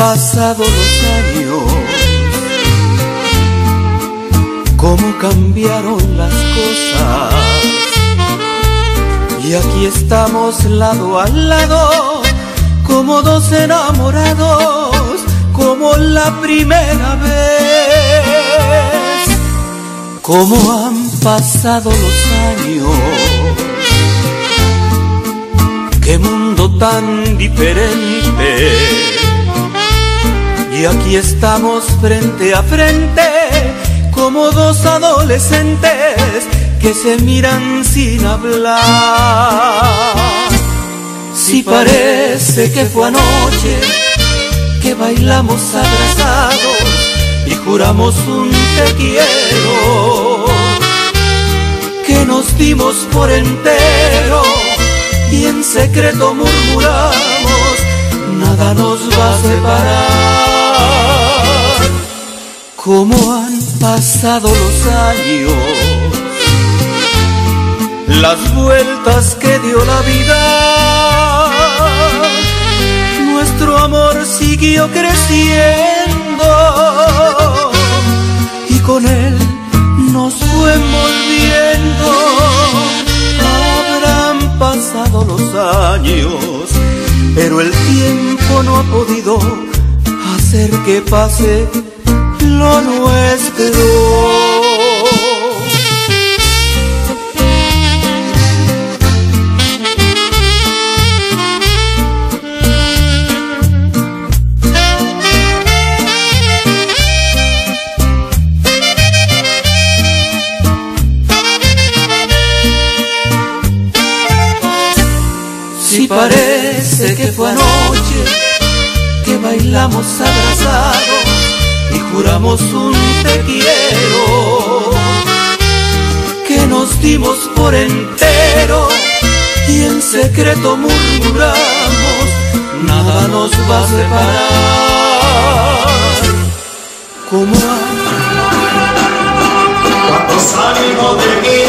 pasado los años, cómo cambiaron las cosas. Y aquí estamos lado a lado, como dos enamorados, como la primera vez. Cómo han pasado los años, qué mundo tan diferente y aquí estamos frente a frente, como dos adolescentes que se miran sin hablar. Si parece que fue anoche que bailamos abrazados y juramos un te quiero, que nos dimos por entero y en secreto murmuramos, nada nos va a separar. Cómo han pasado los años, las vueltas que dio la vida. Nuestro amor siguió creciendo y con él nos fue envolviendo. Habrán pasado los años, pero el tiempo no ha podido hacer que pase nuestro. Si parece que fue anoche que bailamos abrazados juramos un te quiero, que nos dimos por entero y en secreto murmuramos, nada nos va a separar. Como cuando salimos de mi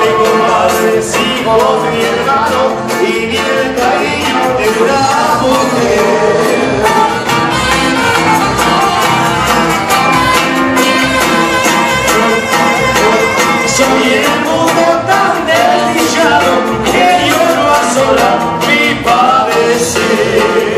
mi compadre, hijos, mi hermano y mi cariño de una mujer. Soy el mundo tan desdichado que yo no asola mi padecer.